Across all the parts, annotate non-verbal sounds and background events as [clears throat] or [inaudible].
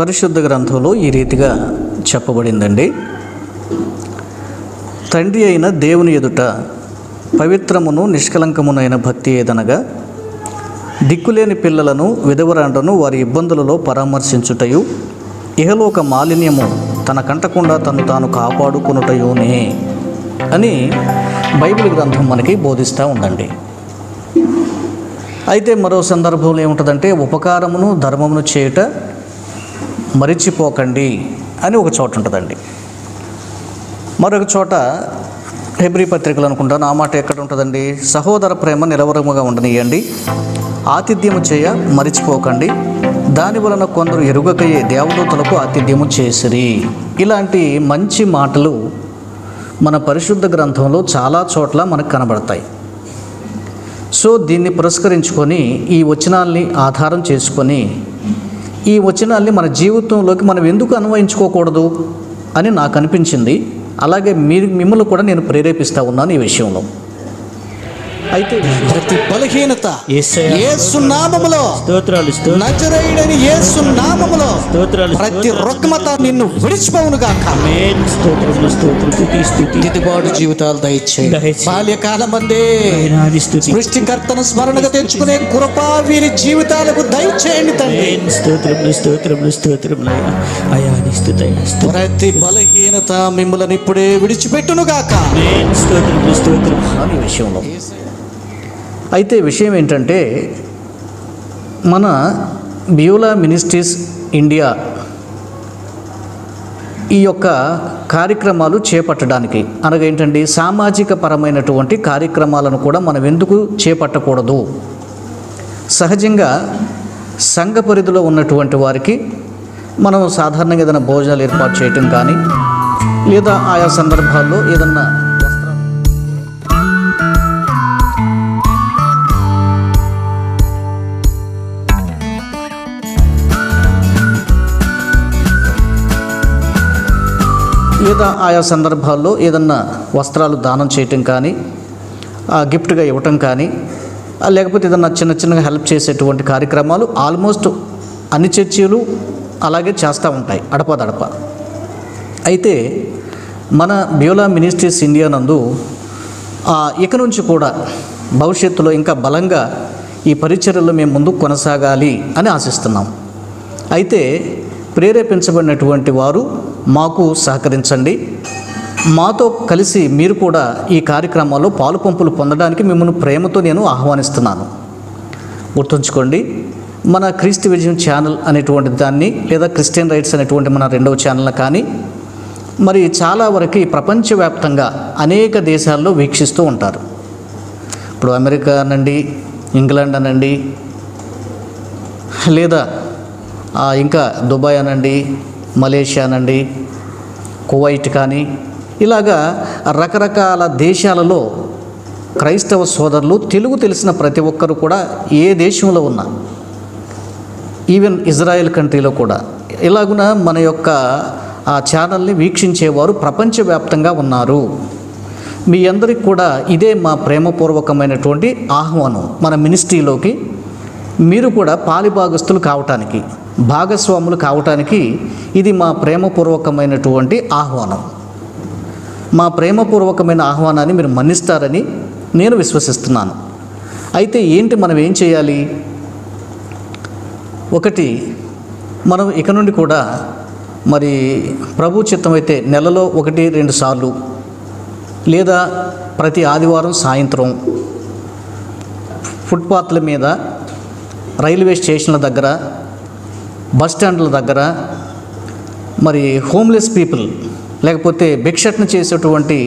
పరిశుద్ధ గ్రంథంలో ఈ రీతిగా చెప్పబడిందండి. తండ్రి అయిన దేవుని ఎదుట పవిత్రమును నిష్కలంకమునైన భక్తి ఏదనగా దిక్కులేని పిల్లలను విధవరాండను వారి ఇబ్బందులలో పరామర్శించుటయు ఇహలోక మాలిన్యము తన కంటకుండా తను తాను కాపాడుకునుటయునే అని బైబిల్ గ్రంథం మనకి బోధిస్తూ ఉందండి. అయితే మరో సందర్భంలో ఏముంటుందంటే ఉపకారమును ధర్మమును చేయుట మరిచిపోకండి అని ఒక చోట ఉంటుందండి. మరొక చోట హెబ్రి పత్రికలు అనుకుంటాను ఆ మాట ఎక్కడ ఉంటుందండి? సహోదర ప్రేమ నిలవరముగా ఉండనియండి. ఆతిథ్యము చేయ మరిచిపోకండి. దాని వలన కొందరు ఎరుగకయ్యే దేవదూతలకు ఆతిథ్యము చేసిరి. ఇలాంటి మంచి మాటలు మన పరిశుద్ధ గ్రంథంలో చాలా చోట్ల మనకు కనబడతాయి. సో దీన్ని పురస్కరించుకొని ఈ వచనాల్ని ఆధారం చేసుకొని ఈ వచనాల్ని మన జీవితంలోకి మనం ఎందుకు అన్వయించుకోకూడదు అని నాకు అనిపించింది. అలాగే మీరు మిమ్మల్ని కూడా నేను ప్రేరేపిస్తూ ఉన్నాను ఈ విషయంలో. అయితే ప్రతి బలహీనత. యేసు నామములో స్తోత్రాలు నజరేయుడని యేసు నామములో స్తోత్రాలు ప్రతి రుగ్మత నిన్ను విడిచిపోవును గాక ఆమేన్. స్తోత్రములు స్తోత్రం స్తుతి స్తుతి దిద్దుబాటు జీవితాలు దయచేయి. బాల్యకాలం అందే సృష్టికర్తను స్మరణగా తెచ్చుకునే కృపా వీరి జీవితాలకు దయచేయండి తండ్రి. స్తోత్రములు స్తోత్రములు స్తోత్రములు అయా నీ స్తుతి అయ్యా స్తుతి ప్రతి బలహీనత మిమ్మల్ని ఇప్పుడే విడిచిపెట్టును గాక ఆమేన్. స్తోత్రములు స్తోత్రం విషయంలో అయితే విషయం ఏంటంటే మన బియోలా మినిస్ట్రీస్ ఇండియా ఈ యొక్క కార్యక్రమాలు చేపట్టడానికి అనగా ఏంటండి సామాజిక పరమైనటువంటి కార్యక్రమాలను కూడా మనం ఎందుకు చేపట్టకూడదు? సహజంగా సంఘ పరిధిలో ఉన్నటువంటి వారికి మనం సాధారణంగా ఏదైనా భోజనాలు ఏర్పాటు చేయటం కానీ లేదా ఆయా సందర్భాల్లో ఏదన్నా లేదా ఆయా సందర్భాల్లో ఏదన్నా వస్త్రాలు దానం చేయటం కానీ ఆ, గిఫ్ట్గా ఇవ్వటం కానీ లేకపోతే ఏదన్నా చిన్న చిన్నగా హెల్ప్ చేసేటువంటి కార్యక్రమాలు ఆల్మోస్ట్ అన్ని చర్చీలు అలాగే చేస్తూ ఉంటాయి అడపదడప అయితే మన బ్యూలా మినిస్ట్రీస్ ఇండియా నందు ఇక నుంచి కూడా భవిష్యత్తులో ఇంకా బలంగా ఈ పరిచర్యలు మేము ముందుకు కొనసాగాలి అని ఆశిస్తున్నాం. అయితే ప్రేరేపించబడినటువంటి వారు మాకు సహకరించండి. మాతో కలిసి మీరు కూడా ఈ కార్యక్రమాల్లో పాలు పంపులు పొందడానికి మిమ్మల్ని ప్రేమతో నేను ఆహ్వానిస్తున్నాను. గుర్తుంచుకోండి మన క్రీస్తు విజయం ఛానల్ అనేటువంటి దాన్ని లేదా క్రిస్టియన్ రైట్స్ అనేటువంటి మన రెండవ ఛానల్ కానీ మరి చాలా వరకు ఈ ప్రపంచవ్యాప్తంగా అనేక దేశాల్లో వీక్షిస్తూ ఉంటారు. ఇప్పుడు అమెరికా అనండి ఇంగ్లాండ్ అనండి లేదా ఇంకా దుబాయ్ అనండి మలేషియానండి కువైట్ కానీ ఇలాగా రకరకాల దేశాలలో క్రైస్తవ సోదరులు తెలుగు తెలిసిన ప్రతి ఒక్కరు కూడా ఏ దేశంలో ఉన్నా ఈవెన్ ఇజ్రాయెల్ కంట్రీలో కూడా ఇలాగున మన యొక్క ఆ ఛానల్ని వీక్షించేవారు ప్రపంచవ్యాప్తంగా ఉన్నారు. మీ అందరికి కూడా ఇదే మా ప్రేమపూర్వకమైనటువంటి ఆహ్వానం మన మినిస్ట్రీలోకి మీరు కూడా పాలిభాగస్తులు కావటానికి. భాగస్వాములు కావటానికి ఇది మా ప్రేమపూర్వకమైనటువంటి ఆహ్వానం. మా ప్రేమపూర్వకమైన ఆహ్వానాన్ని మీరు మన్నిస్తారని నేను విశ్వసిస్తున్నాను. అయితే ఏంటి మనం ఏం చేయాలి? ఒకటి మనం ఇక నుండి కూడా మరి ప్రభు చిత్తం అయితే నెలలో ఒకటి రెండు సార్లు లేదా ప్రతి ఆదివారం సాయంత్రం ఫుట్పాత్ల మీద రైల్వే స్టేషన్ల దగ్గర బస్ స్టాండ్ల దగ్గర మరి హోమ్లెస్ పీపుల్ లేకపోతే భిక్షట్న చేసేటువంటి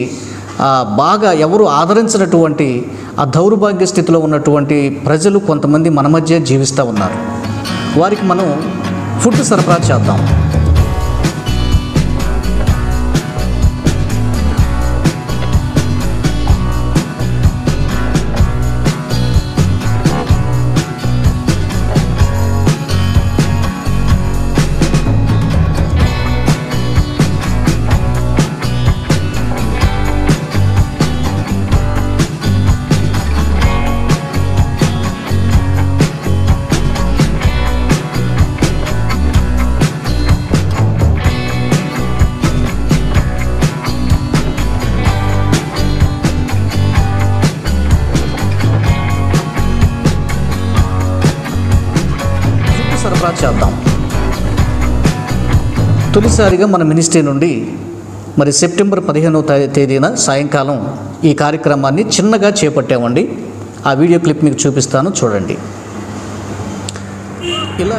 బాగా ఎవరు ఆదరించినటువంటి ఆ దౌర్భాగ్య స్థితిలో ఉన్నటువంటి ప్రజలు కొంతమంది మన మధ్య జీవిస్తూ ఉన్నారు. వారికి మనం ఫుడ్ సరఫరా చేద్దాం. తొలిసారిగా మన మినిస్ట్రీ నుండి మరి సెప్టెంబర్ పదిహేనవ తేదీన సాయంకాలం ఈ కార్యక్రమాన్ని చిన్నగా చేపట్టామండి. ఆ వీడియో క్లిప్ మీకు చూపిస్తాను చూడండి. ఇలా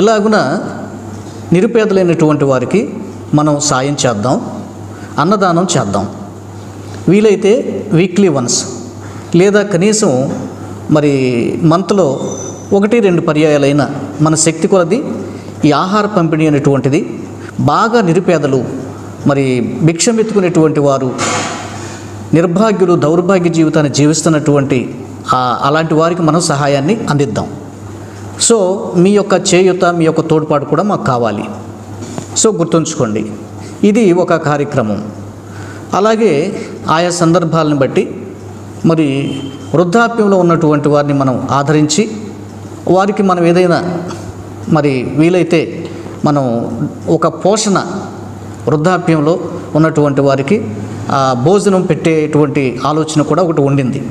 ఇలాగున నిరుపేదలైనటువంటి వారికి మనం సాయం చేద్దాం అన్నదానం చేద్దాం. వీలైతే వీక్లీ వన్స్ లేదా కనీసం మరి మంత్లో ఒకటి రెండు పర్యాయాలైన మన శక్తి కొలది ఈ ఆహార పంపిణీ అనేటువంటిది బాగా నిరుపేదలు మరి భిక్షం ఎత్తుకునేటువంటి వారు నిర్భాగ్యులు దౌర్భాగ్య జీవితాన్ని జీవిస్తున్నటువంటి అలాంటి వారికి మనం సహాయాన్ని అందిద్దాం. సో మీ యొక్క చేయుత మీ యొక్క తోడ్పాటు కూడా మాకు కావాలి. సో గుర్తుంచుకోండి ఇది ఒక కార్యక్రమం. అలాగే ఆయా సందర్భాలను బట్టి మరి వృద్ధాప్యంలో ఉన్నటువంటి వారిని మనం ఆదరించి వారికి మనం ఏదైనా మరి వీలైతే మనం ఒక పోషణ వృద్ధాప్యంలో ఉన్నటువంటి వారికి ఆ, భోజనం పెట్టేటువంటి ఆలోచన కూడా ఒకటి ఉండింది.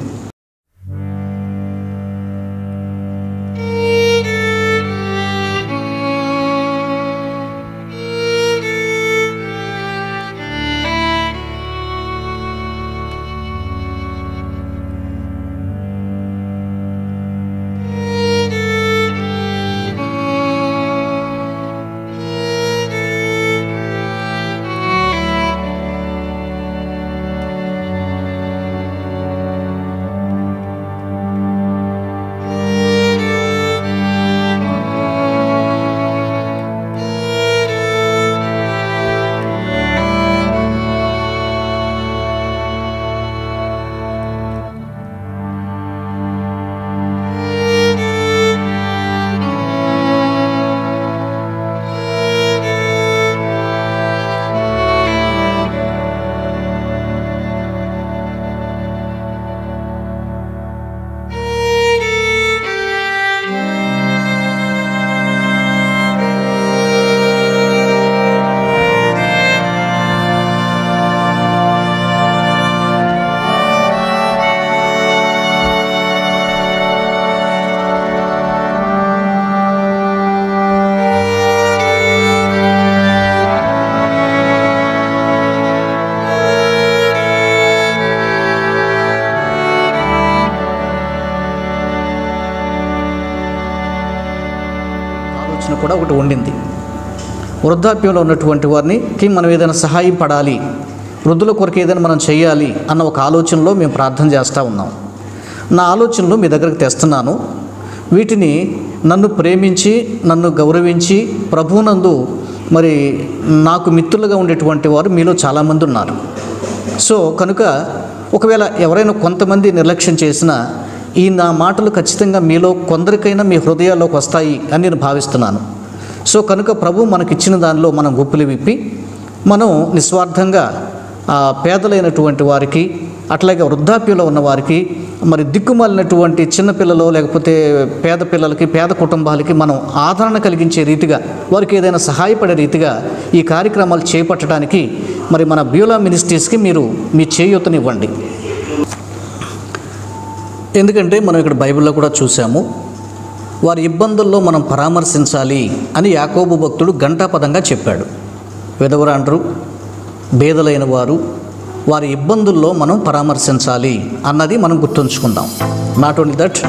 వృద్ధాప్యంలో ఉన్నటువంటి వారికి మనం ఏదైనా సహాయం పడాలి వృద్ధుల కొరకు ఏదైనా మనం చేయాలి అన్న ఒక ఆలోచనలో మేము ప్రార్థన చేస్తూ ఉన్నాం. నా ఆలోచనలు మీ దగ్గరకు తెస్తున్నాను. వీటిని నన్ను ప్రేమించి నన్ను గౌరవించి ప్రభువునందు మరి నాకు మిత్రులుగా ఉండేటువంటి వారు మీలో చాలామంది ఉన్నారు. సో కనుక ఒకవేళ ఎవరైనా కొంతమంది నిర్లక్ష్యం చేసినా ఈ నా మాటలు ఖచ్చితంగా మీలో కొందరికైనా మీ హృదయాల్లోకి వస్తాయి అని నేను భావిస్తున్నాను. సో కనుక ప్రభు మనకిచ్చిన దానిలో మనం గుప్పులు విప్పి మనం నిస్వార్థంగా పేదలైనటువంటి వారికి అట్లాగే వృద్ధాప్యంలో ఉన్న వారికి మరి దిక్కుమాలినటువంటి చిన్నపిల్లలు లేకపోతే పేద పిల్లలకి పేద కుటుంబాలకి మనం ఆదరణ కలిగించే రీతిగా వారికి ఏదైనా సహాయపడే రీతిగా ఈ కార్యక్రమాలు చేపట్టడానికి మరి మన బ్యూలా మినిస్ట్రీస్కి మీరు మీ చేయూతనివ్వండి. ఎందుకంటే మనం ఇక్కడ బైబిల్లో కూడా చూసాము వారి ఇబ్బందుల్లో మనం పరామర్శించాలి అని యాకోబు భక్తుడు ఘంటాపదంగా చెప్పాడు. విధవరాండ్రు బేదలైన వారు వారి ఇబ్బందుల్లో మనం పరామర్శించాలి అన్నది మనం గుర్తుంచుకుందాం. నాట్ ఓన్లీ దట్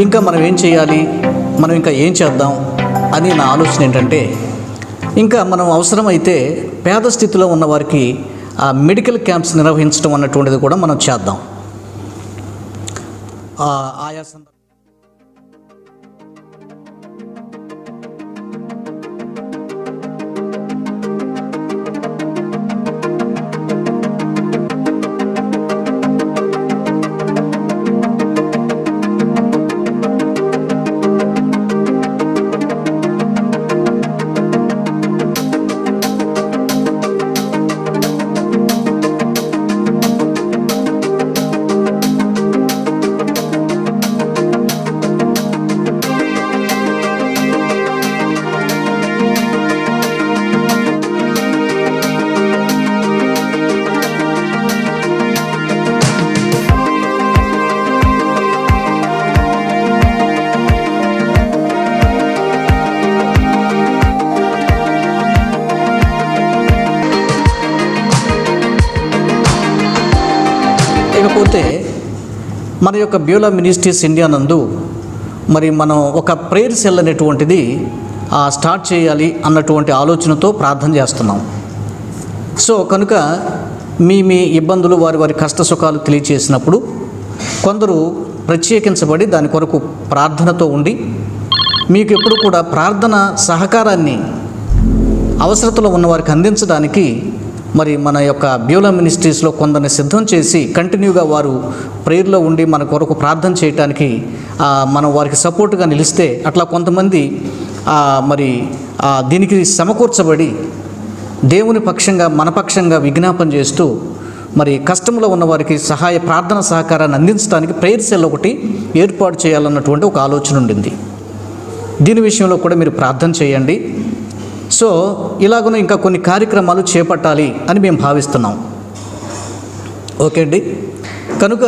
ఇంకా మనం ఏం చేయాలి మనం ఇంకా ఏం చేద్దాం అని నా ఆలోచన ఏంటంటే ఇంకా మనం అవసరమైతే పేద స్థితిలో ఉన్న వారికి ఆ మెడికల్ క్యాంప్స్ నిర్వహించడం అన్నటువంటిది కూడా మనం చేద్దాం. ఆ, ఆయా ఇకపోతే మన యొక్క బ్యూలా మినిస్ట్రీస్ ఇండియా నందు మరి మనం ఒక ప్రేయర్ సెల్ అనేటువంటిది స్టార్ట్ చేయాలి అన్నటువంటి ఆలోచనతో ప్రార్థన చేస్తున్నాం. సో కనుక మీ మీ ఇబ్బందులు వారి వారి కష్ట సుఖాలు తెలియచేసినప్పుడు కొందరు ప్రత్యేకించబడి దాని కొరకు ప్రార్థనతో ఉండి మీకు ఎప్పుడు కూడా ప్రార్థన సహకారాన్ని అవసరతలో ఉన్నవారికి అందించడానికి మరి మన యొక్క బ్యూలా మినిస్ట్రీస్లో కొందరిని సిద్ధం చేసి కంటిన్యూగా వారు ప్రేయర్లో ఉండి మన కొరకు ప్రార్థన చేయటానికి మనం వారికి సపోర్ట్గా నిలిస్తే అట్లా కొంతమంది మరి దీనికి సమకూర్చబడి దేవుని పక్షంగా మన పక్షంగా విజ్ఞాపన చేస్తూ మరి కష్టంలో ఉన్న వారికి సహాయ ప్రార్థన సహకారాన్ని అందించడానికి ప్రేయర్ సెల్ ఒకటి ఏర్పాటు చేయాలన్నటువంటి ఒక ఆలోచన ఉండింది. దీని విషయంలో కూడా మీరు ప్రార్థన చేయండి. సో ఇలాగనే ఇంకా కొన్ని కార్యక్రమాలు చేపట్టాలి అని మేము భావిస్తున్నాం. ఓకే అండి? కనుక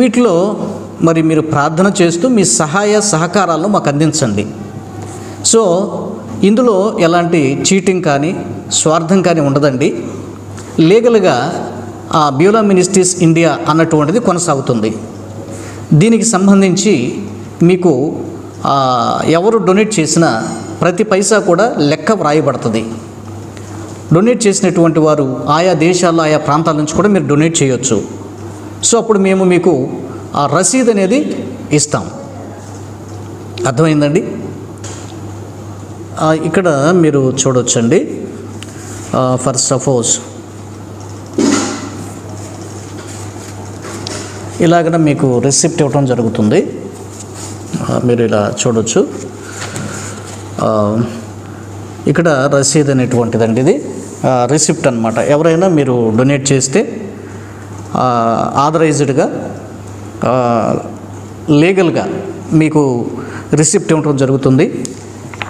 వీటిలో మరి మీరు ప్రార్థన చేస్తూ మీ సహాయ సహకారాలను మాకు అందించండి. సో ఇందులో ఎలాంటి చీటింగ్ కానీ స్వార్థం కానీ ఉండదండి. లీగల్గా ఆ బ్యూలా మినిస్ట్రీస్ ఇండియా అన్నటువంటిది కొనసాగుతుంది. దీనికి సంబంధించి మీకు ఎవరు డొనేట్ చేసినా ప్రతి పైసా కూడా లెక్క వ్రాయబడుతుంది. డొనేట్ చేసినటువంటి వారు ఆయా దేశాల్లో ఆయా ప్రాంతాల నుంచి కూడా మీరు డొనేట్ చేయొచ్చు. సో అప్పుడు మేము మీకు ఆ రసీదు అనేది ఇస్తాం. అర్థమైందండి? ఇక్కడ మీరు చూడొచ్చండి. ఫర్ సపోజ్ ఇలాగ మీకు రిసిప్ట్ ఇవ్వడం జరుగుతుంది. మీరు ఇలా చూడొచ్చు. ఇక్కడ రసీద్ అనేటువంటిదండి ఇది. రిసిప్ట్ అనమాట ఎవరైనా మీరు డొనేట్ చేస్తే ఆథరైజ్డ్గా లీగల్గా మీకు రిసిప్ట్ ఇవ్వడం జరుగుతుంది.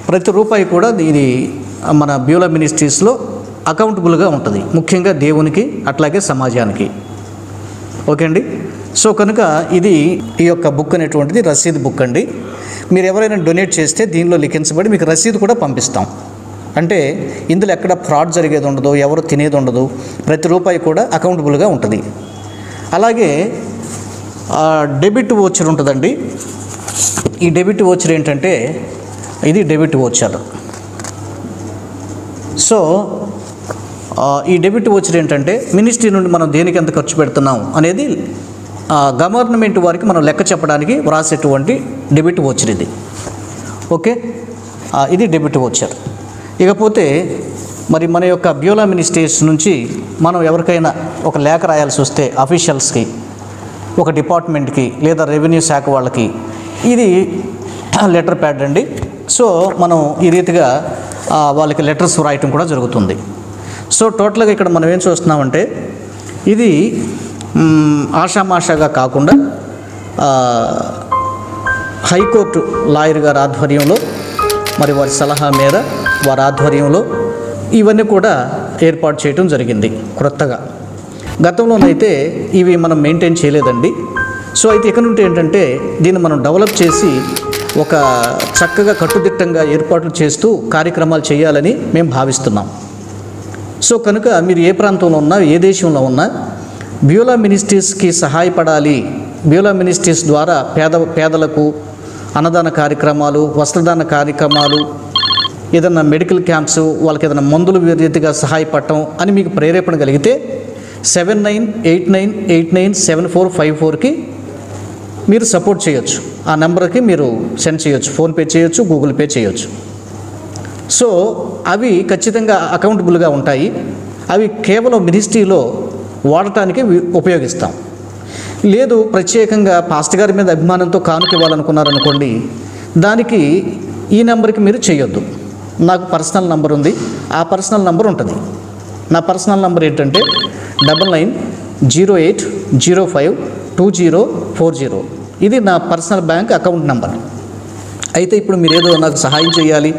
ప్రతి రూపాయి కూడా ఇది మన బ్యూలా మినిస్ట్రీస్లో అకౌంటబుల్గా ఉంటుంది. ముఖ్యంగా దేవునికి అట్లాగే సమాజానికి. ఓకే అండి? సో కనుక ఇది ఈ యొక్క బుక్ అనేటువంటిది రసీదు బుక్ అండి. మీరు ఎవరైనా డొనేట్ చేస్తే దీనిలో లిఖించబడి మీకు రసీదు కూడా పంపిస్తాం. అంటే ఇందులో ఎక్కడ ఫ్రాడ్ జరిగేది ఉండదు ఎవరు తినేది ఉండదు ప్రతి రూపాయి కూడా అకౌంటబుల్గా ఉంటుంది. అలాగే డెబిట్ ఓచర్ ఉంటుందండి. ఈ డెబిట్ ఓచర్ ఏంటంటే ఇది డెబిట్ ఓచర్ సో ఈ డెబిట్ ఓచర్ ఏంటంటే మినిస్ట్రీ నుండి మనం దేనికి ఎంత ఖర్చు పెడుతున్నాం అనేది గవర్నమెంట్ వారికి మనం లెక్క చెప్పడానికి వ్రాసేటువంటి డెబిట్ వచ్చర్ ఇది. ఓకే? ఇది డెబిట్ వోచర్. ఇకపోతే మరి మన యొక్క బ్యూలా మినిస్ట్రీస్ నుంచి మనం ఎవరికైనా ఒక లేఖ రాయాల్సి వస్తే అఫీషియల్స్కి ఒక డిపార్ట్మెంట్కి లేదా రెవెన్యూ శాఖ వాళ్ళకి ఇది [clears throat] లెటర్ ప్యాడ్ అండి. సో మనం ఈ రీతిగా వాళ్ళకి లెటర్స్ రాయటం కూడా జరుగుతుంది. సో టోటల్గా ఇక్కడ మనం ఏం చూస్తున్నామంటే ఇది ఆషామాషాగా కాకుండా హైకోర్టు లాయర్ గారి ఆధ్వర్యంలో మరి వారి సలహా మేర వారి ఆధ్వర్యంలో ఇవన్నీ కూడా ఏర్పాటు చేయడం జరిగింది క్రొత్తగా. గతంలోనైతే ఇవి మనం మెయింటైన్ చేయలేదండి. సో అయితే ఇక నుండి ఏంటంటే దీన్ని మనం డెవలప్ చేసి ఒక చక్కగా కట్టుదిట్టంగా ఏర్పాట్లు చేస్తూ కార్యక్రమాలు చేయాలని మేము భావిస్తున్నాం. సో కనుక మీరు ఏ ప్రాంతంలో ఉన్నా ఏ దేశంలో ఉన్నా బ్యూలా మినిస్ట్రీస్కి సహాయపడాలి. బ్యూలా మినిస్ట్రీస్ ద్వారా పేద పేదలకు అన్నదాన కార్యక్రమాలు వస్త్రదాన కార్యక్రమాలు ఏదన్నా మెడికల్ క్యాంప్స్ వాళ్ళకి ఏదైనా మందులు రీతిగా సహాయపడటం అని మీకు ప్రేరేపణ కలిగితే seven nine eight nine eight nine seven four five ఫోర్కి మీరు సపోర్ట్ చేయొచ్చు. ఆ నెంబర్కి మీరు సెండ్ చేయొచ్చు. ఫోన్పే చేయొచ్చు గూగుల్ పే చేయొచ్చు. సో అవి ఖచ్చితంగా అకౌంటబుల్గా ఉంటాయి. అవి కేవలం మినిస్ట్రీలో వాడటానికి ఉపయోగిస్తాం. లేదు ప్రత్యేకంగా పాస్ట్ గారి మీద అభిమానంతో కానుక ఇవ్వాలనుకున్నారనుకోండి దానికి ఈ నెంబర్కి మీరు చేయొద్దు. నాకు పర్సనల్ నంబర్ ఉంది ఆ పర్సనల్ నంబర్ ఉంటుంది. నా పర్సనల్ నంబర్ ఏంటంటే double nine zero eight zero five two zero four zero. ఇది నా పర్సనల్ బ్యాంక్ అకౌంట్ నెంబర్. అయితే ఇప్పుడు మీరు ఏదో నాకు సహాయం చేయాలి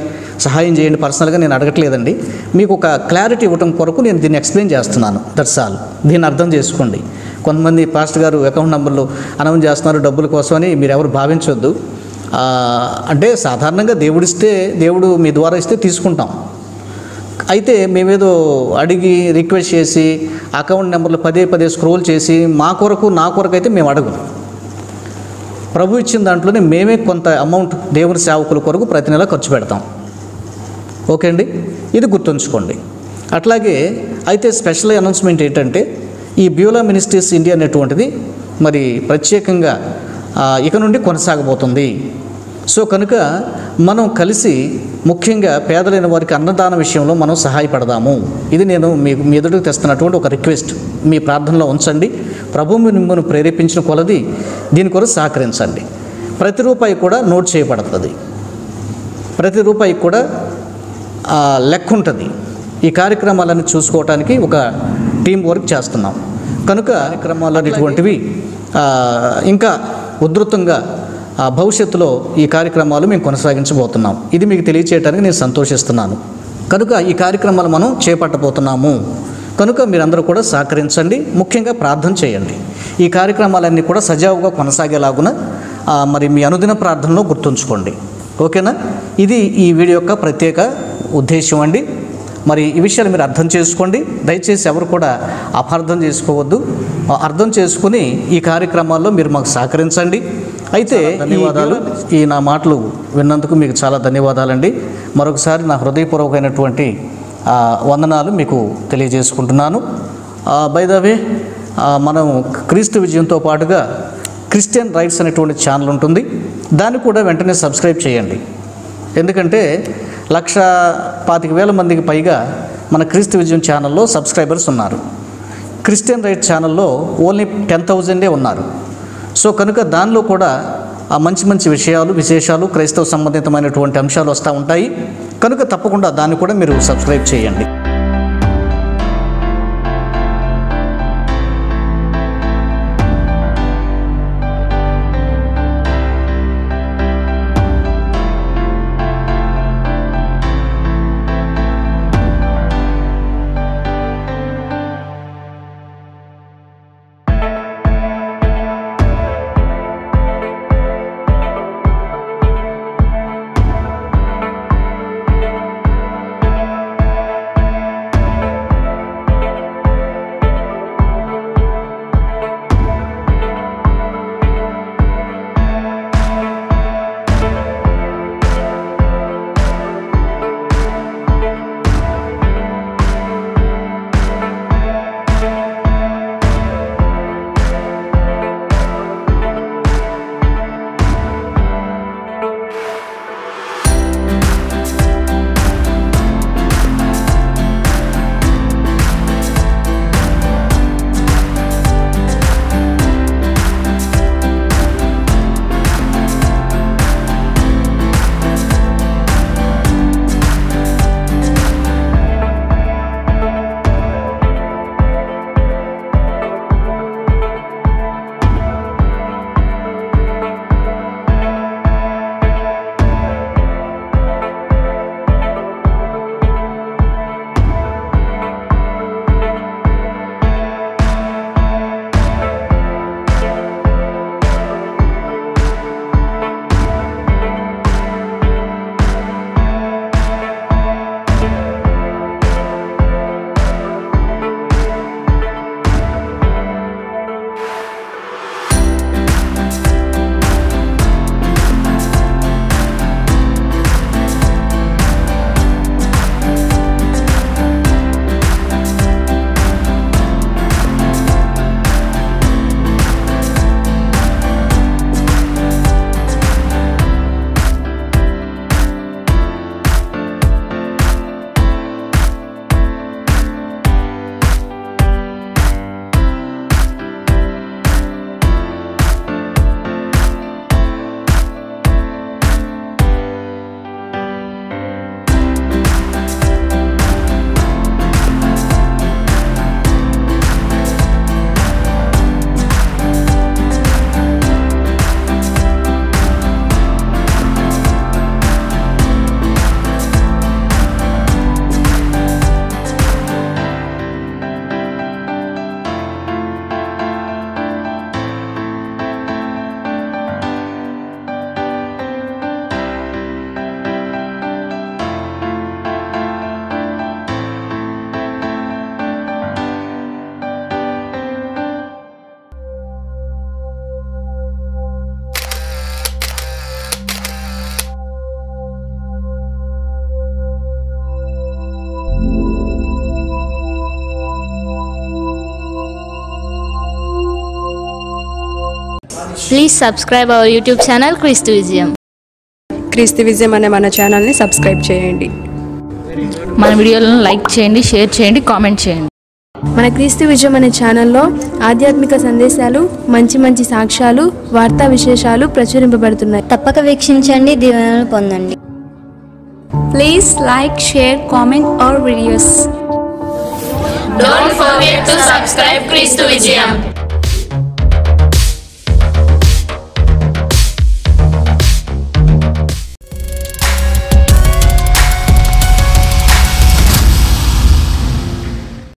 సహాయం చేయండి పర్సనల్గా నేను అడగట్లేదండి. మీకు ఒక క్లారిటీ ఇవ్వటం కొరకు నేను దీన్ని ఎక్స్ప్లెయిన్ చేస్తున్నాను. That's all. దీన్ని అర్థం చేసుకోండి. కొంతమంది పాస్ట్ గారు అకౌంట్ నెంబర్లు అనౌన్స్ చేస్తున్నారు డబ్బుల కోసమని మీరు ఎవరు భావించొద్దు. అంటే సాధారణంగా దేవుడిస్తే దేవుడు మీ ద్వారా ఇస్తే తీసుకుంటాం. అయితే మేమేదో అడిగి రిక్వెస్ట్ చేసి అకౌంట్ నెంబర్లు పదే పదే స్క్రోల్ చేసి మా కొరకు నా కొరకు అయితే మేము అడగం. ప్రభు ఇచ్చిన దాంట్లోనే మేమే కొంత అమౌంట్ దేవుని సేవకుల కొరకు ప్రతి నెల ఖర్చు పెడతాం. ఓకే అండి? ఇది గుర్తుంచుకోండి. అట్లాగే అయితే స్పెషల్ అనౌన్స్మెంట్ ఏంటంటే ఈ బ్యూలా మినిస్ట్రీస్ ఇండియా అనేటువంటిది మరి ప్రత్యేకంగా ఇక నుండి కొనసాగబోతుంది. సో కనుక మనం కలిసి ముఖ్యంగా పేదలైన వారికి అన్నదాన విషయంలో మనం సహాయపడదాము. ఇది నేను మీకు మీ ఎదుటికి తెస్తున్నటువంటి ఒక రిక్వెస్ట్. మీ ప్రార్థనలో ఉంచండి. ప్రభు మిమ్మల్ని ప్రేరేపించిన కొలది దీని కొరకు సహకరించండి. ప్రతి రూపాయి కూడా నోట్ చేయబడుతుంది. ప్రతి రూపాయికి కూడా లెక్క ఉంటుంది. ఈ కార్యక్రమాలను చూసుకోవటానికి ఒక టీం వర్క్ చేస్తున్నాం. కనుక కార్యక్రమాలు అనేటువంటివి ఇంకా ఉధృతంగా భవిష్యత్తులో ఈ కార్యక్రమాలు మేము కొనసాగించబోతున్నాం. ఇది మీకు తెలియచేయడానికి నేను సంతోషిస్తున్నాను. కనుక ఈ కార్యక్రమాలు మనం చేపట్టబోతున్నాము. కనుక మీరందరూ కూడా సహకరించండి. ముఖ్యంగా ప్రార్థన చేయండి. ఈ కార్యక్రమాలన్నీ కూడా సజావుగా కొనసాగేలాగున మరి మీ అనుదిన ప్రార్థనలో గుర్తుంచుకోండి. ఓకేనా? ఇది ఈ వీడియో యొక్క ప్రత్యేక ఉద్దేశం అండి. మరి ఈ విషయాలు మీరు అర్థం చేసుకోండి. దయచేసి ఎవరు కూడా అపార్థం చేసుకోవద్దు. అర్థం చేసుకుని ఈ కార్యక్రమాల్లో మీరు మాకు సహకరించండి. అయితే ధన్యవాదాలు. ఈ నా మాటలు విన్నందుకు మీకు చాలా ధన్యవాదాలండి. మరొకసారి నా హృదయపూర్వకమైనటువంటి వందనాలు మీకు తెలియజేసుకుంటున్నాను. బై ద వే మనం క్రీస్తు విజయంతో పాటుగా క్రిస్టియన్ రైట్స్ అనేటువంటి ఛానల్ ఉంటుంది. దాన్ని కూడా వెంటనే సబ్స్క్రైబ్ చేయండి. ఎందుకంటే లక్ష పాతిక వేల మందికి పైగా మన క్రీస్తు విజయం ఛానల్లో సబ్స్క్రైబర్స్ ఉన్నారు. క్రిస్టియన్ రైట్ ఛానల్లో ఓన్లీ టెన్ థౌజండే ఉన్నారు. సో కనుక దానిలో కూడా ఆ మంచి మంచి విషయాలు విశేషాలు క్రైస్తవ సంబంధితమైనటువంటి అంశాలు వస్తూ ఉంటాయి. కనుక తప్పకుండా దాన్ని కూడా మీరు సబ్స్క్రైబ్ చేయండి. Please subscribe our YouTube channel Christu Vizium. క్రీస్తు విజయం అనే మన ఛానల్ని సబ్స్క్రైబ్ చేయండి మన వీడియోలను లైక్ చేయండి షేర్ చేయండి కామెంట్ చేయండి మన క్రీస్తు విజయం అనే ఛానల్లో ఆధ్యాత్మిక సందేశాలు మంచి మంచి సాక్ష్యాలు వార్తా విశేషాలు ప్రచురింపబడుతున్నాయి తప్పక వీక్షించండి దీవెనలు పొందండి Please like, share, comment our videos. Don't forget to subscribe Christu Vizium.